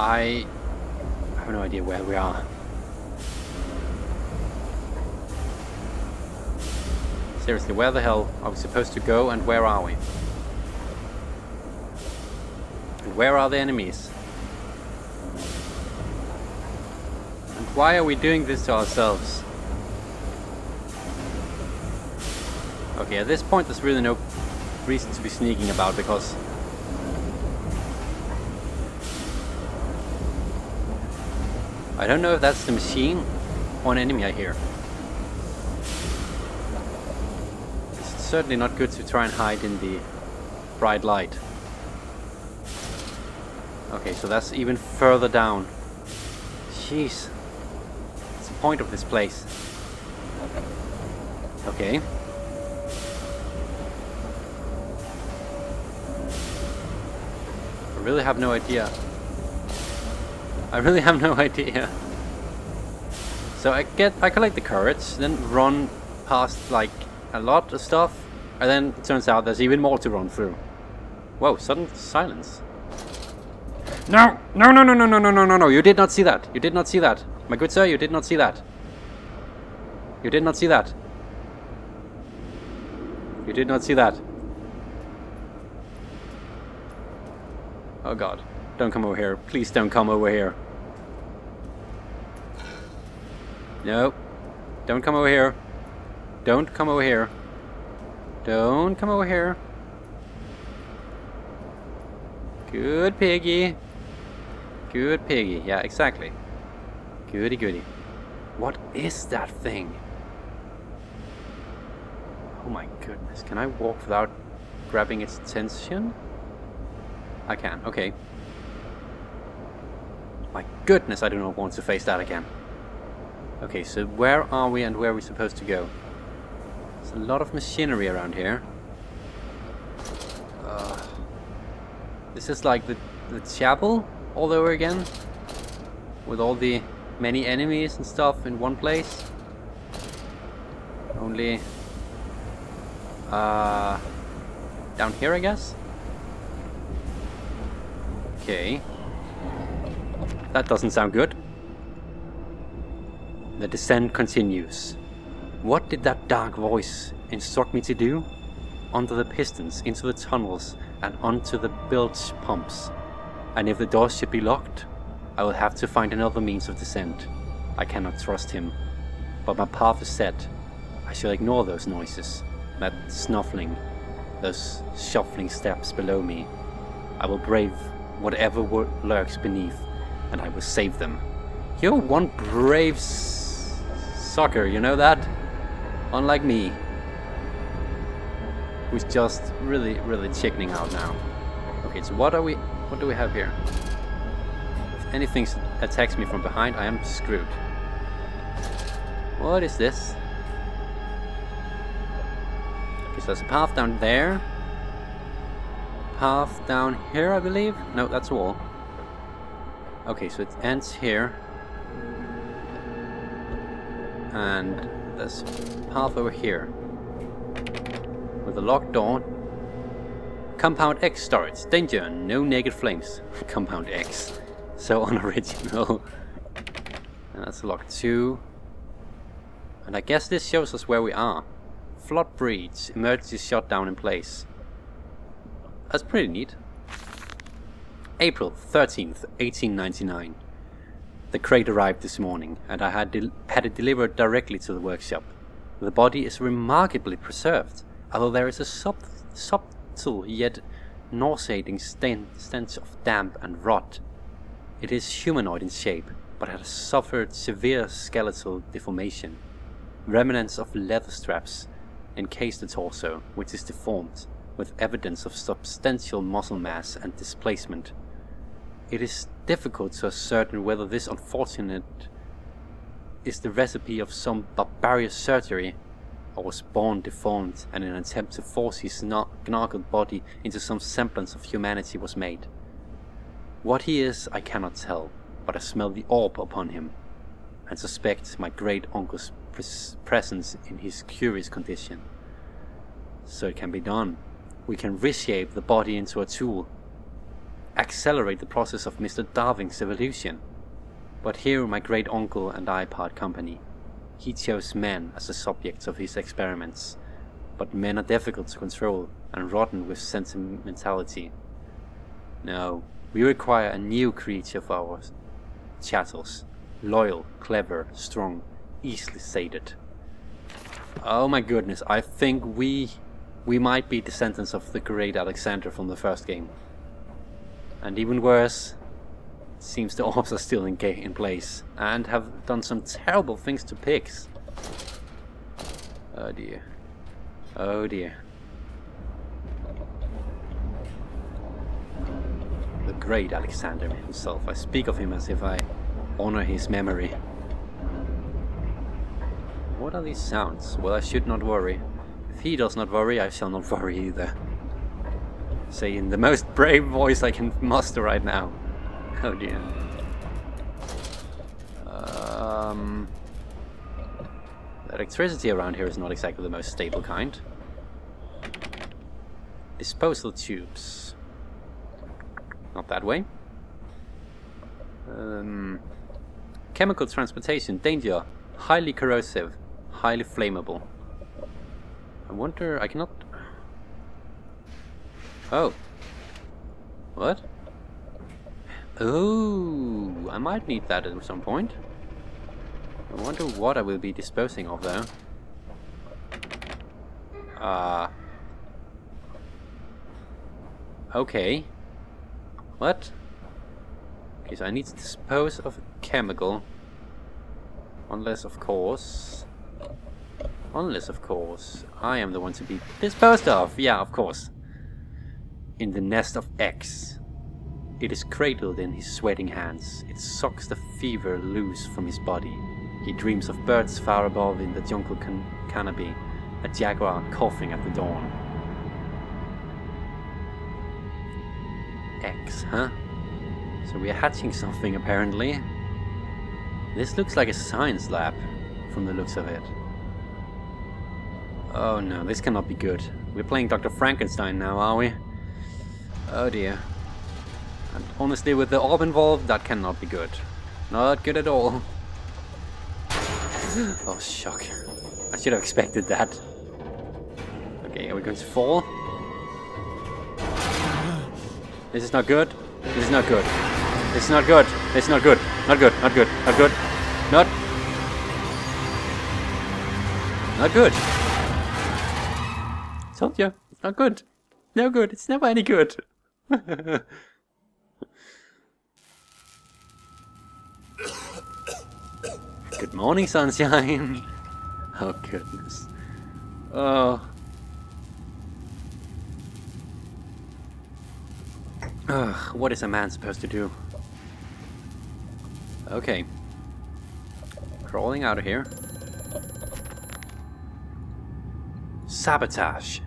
I have no idea where we are. Seriously, where the hell are we supposed to go and where are we? And where are the enemies? And why are we doing this to ourselves? Okay, at this point there's really no reason to be sneaking about because I don't know if that's the machine or an enemy I hear. It's certainly not good to try and hide in the bright light. Okay, so that's even further down. Jeez. What's the point of this place? Okay. I really have no idea. I really have no idea. So I get, I collect the courage, then run past like a lot of stuff, and then it turns out there's even more to run through. Whoa, sudden silence. No! No, no, no, no, no, no, no, no, no, you did not see that. You did not see that. My good sir, you did not see that. You did not see that. You did not see that. Oh god. Don't come over here. Please don't come over here. No. Don't come over here. Don't come over here. Don't come over here. Good piggy. Good piggy. Yeah, exactly. Goody goody. What is that thing? Oh my goodness. Can I walk without grabbing its attention? I can. Okay. My goodness, I do not want to face that again. Okay, so where are we and where are we supposed to go? There's a lot of machinery around here. Uh, this is like the, the chapel all over again. With all the many enemies and stuff in one place. Only... Uh, down here, I guess? Okay. That doesn't sound good. The descent continues. What did that dark voice instruct me to do? Under the pistons, into the tunnels, and onto the bilge pumps. And if the doors should be locked, I will have to find another means of descent. I cannot trust him. But my path is set. I shall ignore those noises, that snuffling, those shuffling steps below me. I will brave whatever lurks beneath and I will save them. You're one brave sucker, you know that? Unlike me, who's just really, really chickening out now. Okay, so what are we, what do we have here? If anything attacks me from behind, I am screwed. What is this? Okay, so there's a path down there. Path down here, I believe? No, that's a wall. Okay, so it ends here. And there's path over here. With a locked door. Compound X storage. Danger, no naked flames. Compound X. So unoriginal. and that's locked too. And I guess this shows us where we are. Flood breach. Emergency shutdown in place. That's pretty neat. April 13th, 1899. The crate arrived this morning, and I had, had it delivered directly to the workshop. The body is remarkably preserved, although there is a sub subtle yet nauseating stench of damp and rot. It is humanoid in shape, but has suffered severe skeletal deformation. Remnants of leather straps encase the torso, which is deformed, with evidence of substantial muscle mass and displacement. It is difficult to ascertain whether this unfortunate is the recipe of some barbarous surgery or was born deformed and an attempt to force his gnarled body into some semblance of humanity was made. What he is I cannot tell, but I smell the orb upon him, and suspect my great uncle's pres presence in his curious condition. So it can be done. We can reshape the body into a tool accelerate the process of Mr. Darwin's evolution. But here my great uncle and I part company. He chose men as the subjects of his experiments, but men are difficult to control and rotten with sentimentality. No, we require a new creature for our chattels. Loyal, clever, strong, easily sated. Oh my goodness, I think we we might be descendants of the great Alexander from the first game. And even worse, seems the orbs are still in, in place and have done some terrible things to pigs. Oh dear. Oh dear. The great Alexander himself. I speak of him as if I honor his memory. What are these sounds? Well, I should not worry. If he does not worry, I shall not worry either. Say in the most brave voice I can muster right now. Oh dear. Um, electricity around here is not exactly the most stable kind. Disposal tubes. Not that way. Um, chemical transportation, danger, highly corrosive, highly flammable. I wonder, I cannot... Oh. What? Oh, I might need that at some point. I wonder what I will be disposing of though. Uh... Okay. What? Okay, so I need to dispose of a chemical. Unless, of course... Unless, of course, I am the one to be disposed of. Yeah, of course. In the nest of X. It is cradled in his sweating hands. It sucks the fever loose from his body. He dreams of birds far above in the jungle can canopy, a jaguar coughing at the dawn. X, huh? So we are hatching something apparently. This looks like a science lab from the looks of it. Oh no, this cannot be good. We're playing Dr. Frankenstein now, are we? Oh dear. And honestly, with the orb involved, that cannot be good. Not good at all. oh, shock. I should have expected that. Okay, are we going to fall? This is not good. This is not good. This is not good. This is not good. Not good. Not good. Not good. Not. Not good. Told you. It's not good. No good. It's never any good. Good morning, sunshine. Oh, goodness. Oh. Ugh, what is a man supposed to do? Okay. Crawling out of here. Sabotage.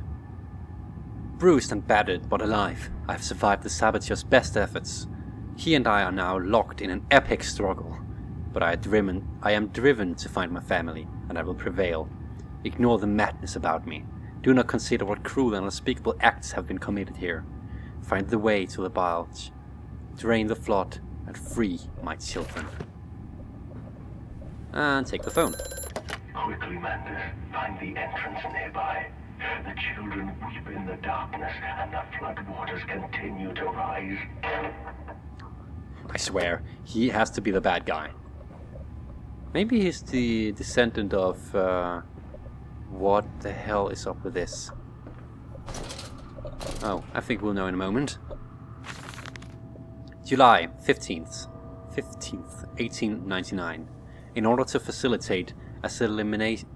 Bruised and battered, but alive, I have survived the saboteur's best efforts. He and I are now locked in an epic struggle. But I, driven, I am driven to find my family, and I will prevail. Ignore the madness about me. Do not consider what cruel and unspeakable acts have been committed here. Find the way to the bilge. Drain the flood, and free my children. And take the phone. Quickly, Mandus. Find the entrance nearby. The children weep in the darkness, and the flood waters continue to rise. I swear, he has to be the bad guy. Maybe he's the descendant of... Uh, what the hell is up with this? Oh, I think we'll know in a moment. July 15th, 15th, 1899. In order to facilitate assimilation,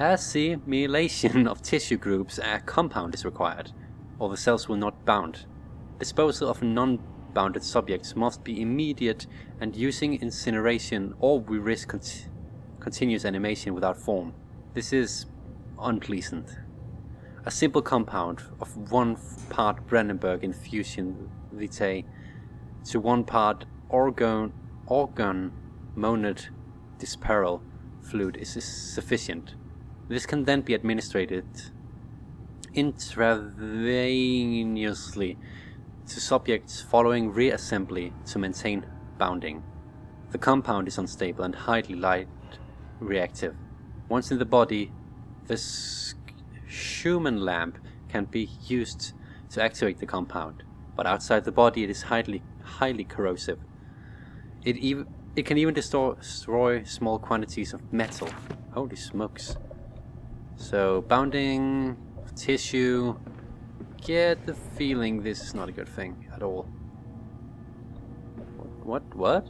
assimilation of tissue groups, a compound is required, or the cells will not bound. Disposal of non bounded subjects must be immediate and using incineration or we risk cont continuous animation without form. This is unpleasant. A simple compound of one part Brennenburg infusion vitae to one part orgone, orgone monad disperal fluid is sufficient. This can then be administered intravenously to subjects following reassembly to maintain bounding. The compound is unstable and highly light reactive. Once in the body, the Schumann lamp can be used to activate the compound, but outside the body it is highly highly corrosive. It even it can even destroy small quantities of metal. Holy smokes. So bounding tissue get the feeling this is not a good thing at all. What? What?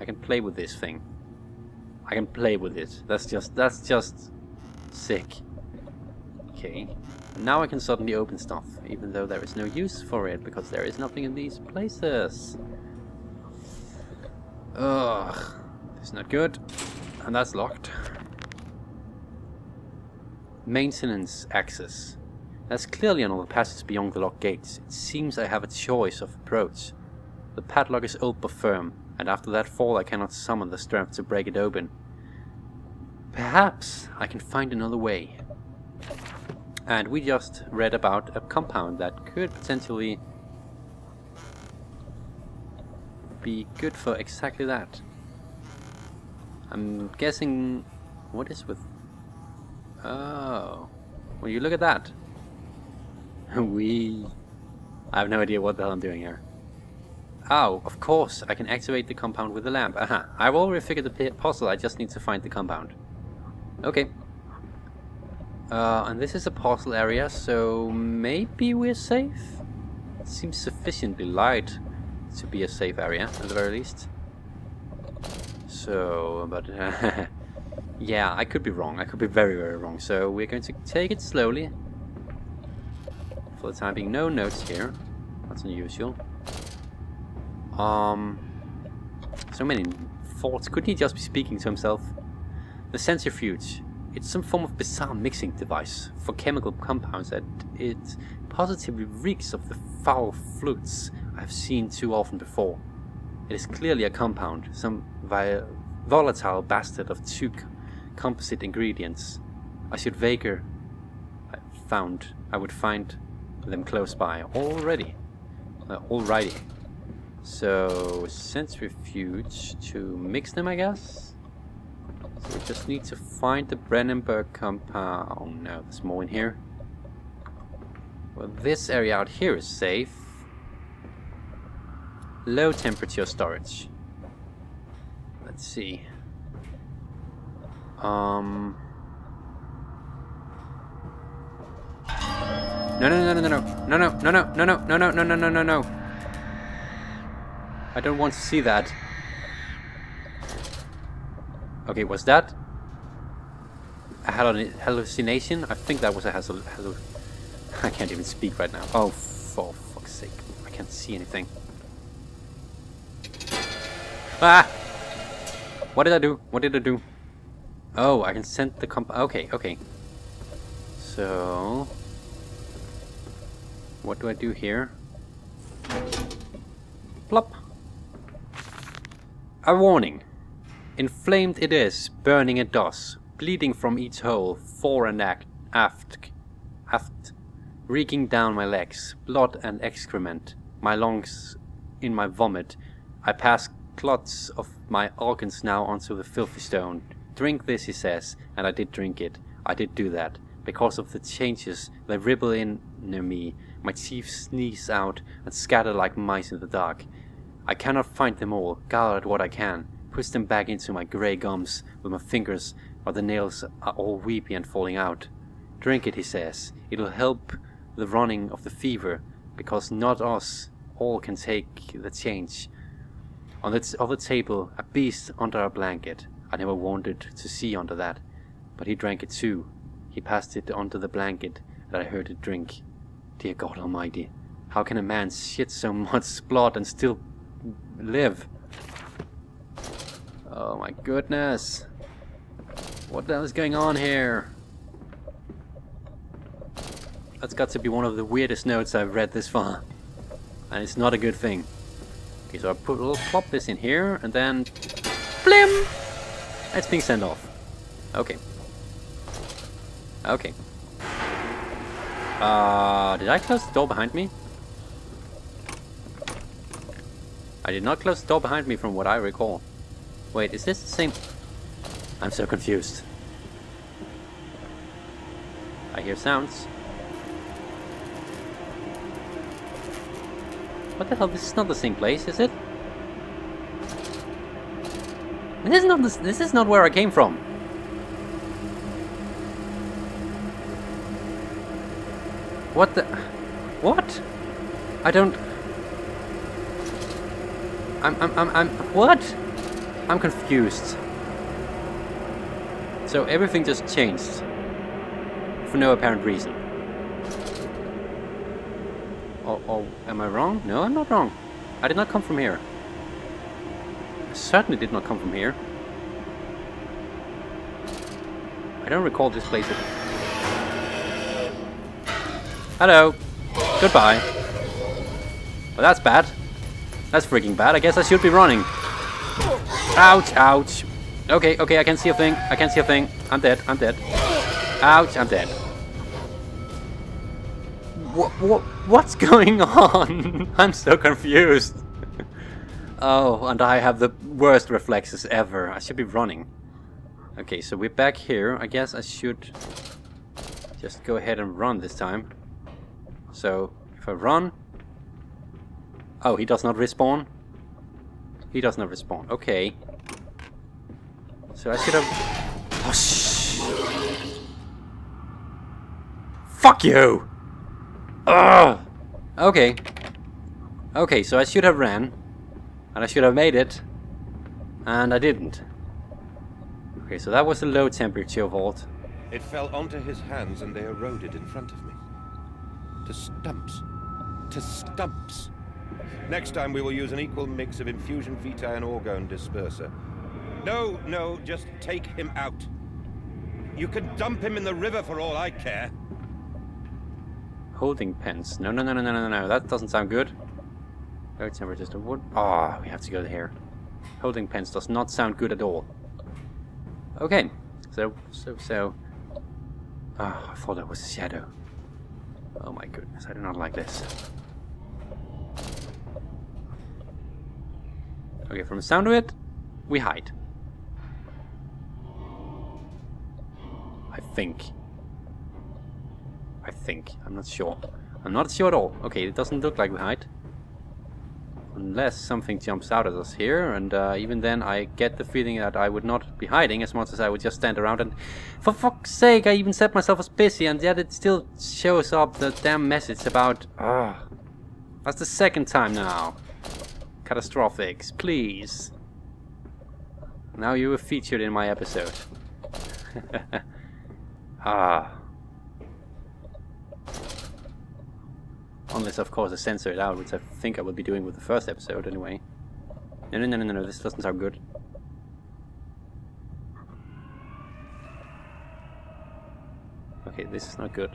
I can play with this thing. I can play with it. That's just that's just sick. Okay. Now I can suddenly open stuff, even though there is no use for it, because there is nothing in these places. Ugh. This is not good. And that's locked. Maintenance access. That's clearly another passage beyond the locked gates. It seems I have a choice of approach. The padlock is old but firm, and after that fall I cannot summon the strength to break it open. Perhaps I can find another way. And we just read about a compound that could potentially be good for exactly that. I'm guessing... What is with... Oh... Well, you look at that. we... I have no idea what the hell I'm doing here. Oh, of course, I can activate the compound with the lamp. Aha, uh -huh. I've already figured the puzzle, I just need to find the compound. Okay. Uh, and this is a puzzle area, so maybe we're safe? It seems sufficiently light to be a safe area, at the very least. So, but... yeah, I could be wrong. I could be very, very wrong. So we're going to take it slowly. For the time being, no notes here. That's unusual. Um, so many thoughts. Couldn't he just be speaking to himself? The centrifuge. It's some form of bizarre mixing device for chemical compounds that it positively reeks of the foul flutes I've seen too often before. It is clearly a compound, some volatile bastard of two composite ingredients. I should vaguer I found I would find them close by already. Uh, alrighty. So, centrifuge to mix them, I guess? So we just need to find the Brennenburg compound. Oh no, there's more in here. Well, this area out here is safe. Low temperature storage. Let's see. Um... No, no, no, no, no, no, no, no, no, no, no, no, no, no, no, no, no, no. I don't want to see that. Okay, was that a hallucination? I think that was a hassle. I can't even speak right now. Oh, for fuck's sake. I can't see anything. Ah! What did I do? What did I do? Oh, I can send the comp- Okay, okay. So... What do I do here? Plop! A warning. Inflamed it is, burning it does, bleeding from each hole, fore and aft, aft, aft, reeking down my legs, blood and excrement, my lungs in my vomit. I pass clots of my organs now onto the filthy stone. Drink this, he says, and I did drink it. I did do that. Because of the changes that ripple in near me, my teeth sneeze out and scatter like mice in the dark. I cannot find them all, gather what I can, push them back into my grey gums with my fingers while the nails are all weepy and falling out. Drink it, he says. It'll help the running of the fever, because not us all can take the change. On the other table, a beast under a blanket. I never wanted to see under that, but he drank it too. He passed it under the blanket, and I heard it drink. Dear God Almighty, how can a man shit so much blood and still live. Oh my goodness. What the hell is going on here? That's got to be one of the weirdest notes I've read this far. And it's not a good thing. Okay, so I put a little plop this in here, and then... Blim! It's being sent off. Okay. Okay. Uh, did I close the door behind me? I did not close the door behind me from what I recall. Wait, is this the same... I'm so confused. I hear sounds. What the hell? This is not the same place, is it? This is not this, this is not where I came from. What the What? I don't I'm I'm I'm I'm what? I'm confused. So everything just changed for no apparent reason. Oh, oh, am I wrong? No, I'm not wrong. I did not come from here. Certainly did not come from here. I don't recall this place. Hello. Goodbye. Well, that's bad. That's freaking bad. I guess I should be running. Ouch, ouch. Okay, okay, I can see a thing. I can see a thing. I'm dead, I'm dead. Ouch, I'm dead. What, what, what's going on? I'm so confused. Oh, and I have the worst reflexes ever. I should be running. Okay, so we're back here. I guess I should just go ahead and run this time. So, if I run... Oh, he does not respawn? He does not respawn. Okay. So I should have... Oh, shh. Fuck you! Ugh! Okay. Okay, so I should have ran. And I should have made it. And I didn't. Okay, so that was the low temperature vault. It fell onto his hands and they eroded in front of me. To stumps. To stumps. Next time we will use an equal mix of infusion vitae and orgone disperser. No, no, just take him out. You can dump him in the river for all I care. Holding pens. No, no, no, no, no, no, no. That doesn't sound good. Low temperature just a wood. Ah, oh, we have to go here. Holding pens does not sound good at all. Okay. So, so, so. Ah, oh, I thought that was a shadow. Oh my goodness, I do not like this. Okay, from the sound of it, we hide. I think. I think. I'm not sure. I'm not sure at all. Okay, it doesn't look like we hide. Unless something jumps out at us here, and uh, even then I get the feeling that I would not be hiding as much as I would just stand around and... For fuck's sake, I even set myself as busy, and yet it still shows up the damn message about... Ah, That's the second time now. Catastrophics, please. Now you were featured in my episode. ah. Unless, of course, I censor it out, which I think I will be doing with the first episode anyway. No, no, no, no, no, this doesn't sound good. Okay, this is not good.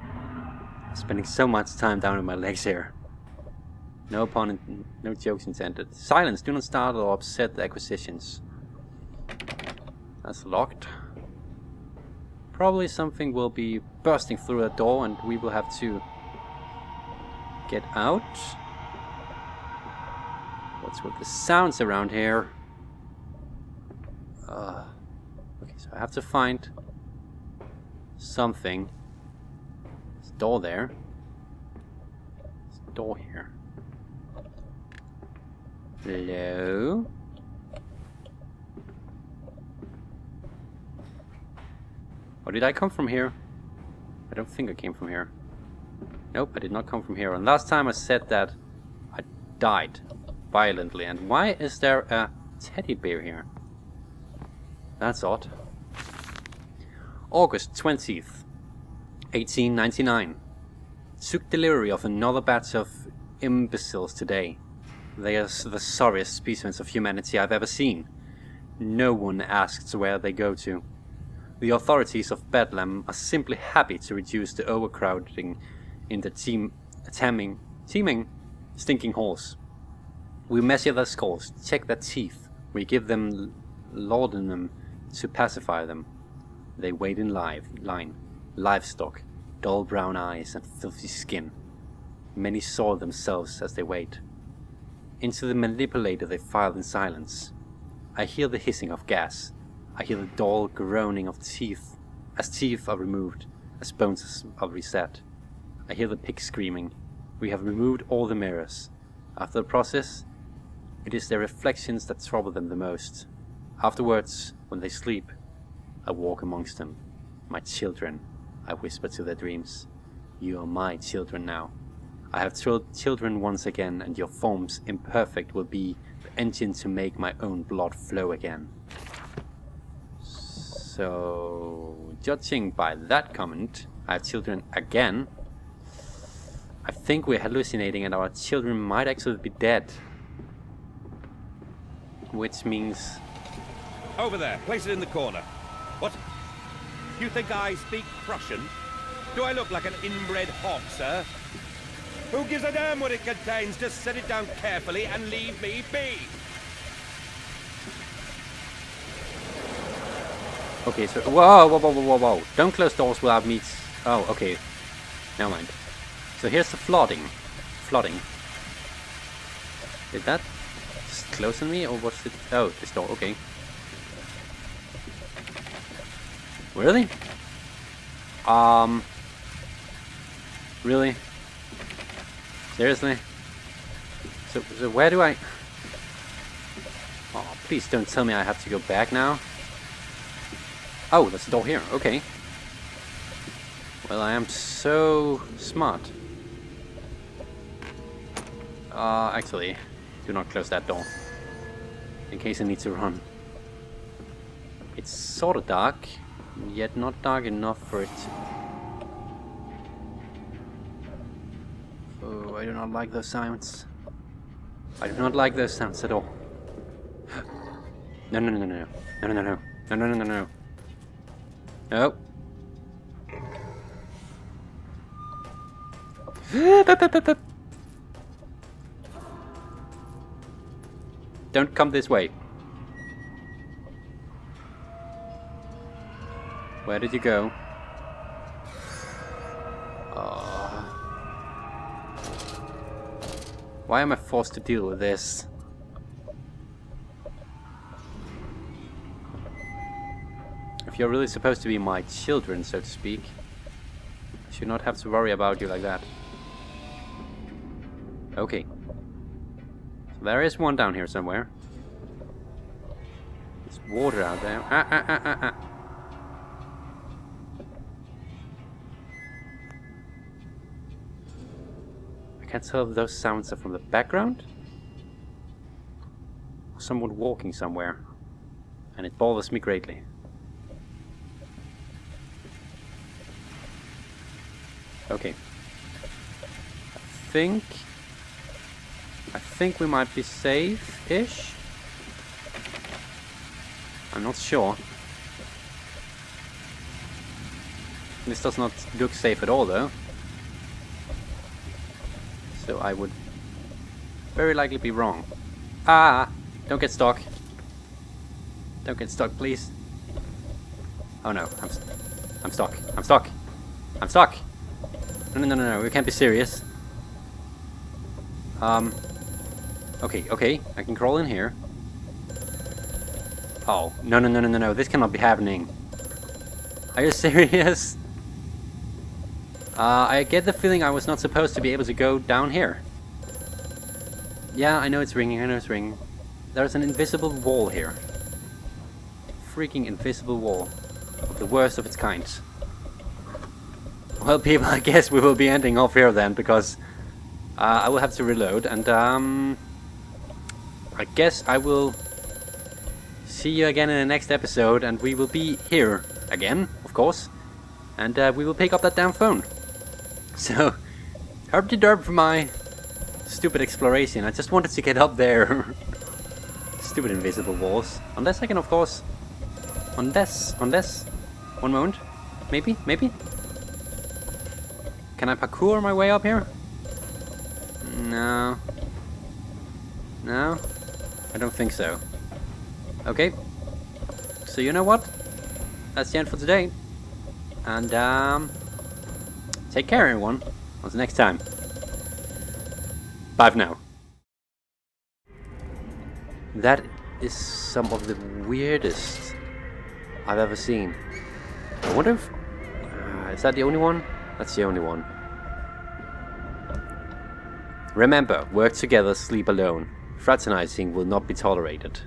I'm spending so much time down in my legs here. No pun, no jokes intended. Silence, do not startle or upset the acquisitions. That's locked. Probably something will be bursting through that door and we will have to get out. What's with the sounds around here? Uh, okay, so I have to find something. There's a door there. There's a door here. Hello? Or did I come from here? I don't think I came from here. Nope, I did not come from here. And last time I said that I died violently. And why is there a teddy bear here? That's odd. August 20th, 1899. Took delivery of another batch of imbeciles today. They are the sorriest specimens of humanity I've ever seen. No one asks where they go to. The authorities of Bedlam are simply happy to reduce the overcrowding in the team, teeming, teeming, stinking horse. We measure their skulls, check their teeth, we give them laudanum to pacify them. They wait in live, line, livestock, dull brown eyes and filthy skin. Many saw themselves as they wait. Into the manipulator they file in silence. I hear the hissing of gas. I hear the dull groaning of teeth as teeth are removed, as bones are reset. I hear the pig screaming. We have removed all the mirrors. After the process, it is their reflections that trouble them the most. Afterwards, when they sleep, I walk amongst them. My children, I whisper to their dreams. You are my children now. I have thrilled children once again, and your forms, imperfect, will be the engine to make my own blood flow again. So, judging by that comment, I have children again. Think we're hallucinating and our children might actually be dead. Which means... Over there, place it in the corner. What? You think I speak Prussian? Do I look like an inbred hog, sir? Who gives a damn what it contains? Just set it down carefully and leave me be. Okay, so whoa, whoa, whoa, whoa, whoa, whoa! Don't close doors without me. Oh, okay. Never mind. So here's the flooding. Flooding. Did that just close on me, or was it? Oh, this door. Okay. Really? Um. Really? Seriously? So, so where do I... Oh, please don't tell me I have to go back now. Oh, that's the door here. Okay. Well, I am so smart. Uh, actually, do not close that door. In case I need to run. It's sort of dark, yet not dark enough for it Oh, I do not like those sounds. I do not like those sounds at all. No, no, no, no, no, no, no, no, no, no, no, no, no, no. Nope. Don't come this way. Where did you go? Ah. Why am I forced to deal with this? If you're really supposed to be my children, so to speak, I should not have to worry about you like that. There is one down here somewhere. There's water out there. Ah, ah, ah, ah, ah. can't tell if those sounds are from the background. Or someone walking somewhere. And it bothers me greatly. Okay. I think... I think we might be safe-ish. I'm not sure. This does not look safe at all though. So I would very likely be wrong. Ah! Don't get stuck. Don't get stuck, please. Oh no, I'm, st I'm stuck. I'm stuck. I'm stuck. No, no, no, no, no, we can't be serious. Um. Okay, okay, I can crawl in here. Oh, no, no, no, no, no, no, this cannot be happening. Are you serious? Uh, I get the feeling I was not supposed to be able to go down here. Yeah, I know it's ringing, I know it's ringing. There's an invisible wall here. Freaking invisible wall. The worst of its kind. Well, people, I guess we will be ending off here then, because uh, I will have to reload, and um, I guess I will see you again in the next episode, and we will be here again, of course, and uh, we will pick up that damn phone. So, herb derb for my stupid exploration. I just wanted to get up there. stupid invisible walls. Unless I can, of course... Unless, unless... One moment. Maybe, maybe? Can I parkour my way up here? No. No? I don't think so. Okay. So you know what? That's the end for today. And, um... Take care, everyone. Until next time. Bye for now. That is some of the weirdest I've ever seen. I wonder if... Uh, is that the only one? That's the only one. Remember, work together, sleep alone. Fraternizing will not be tolerated.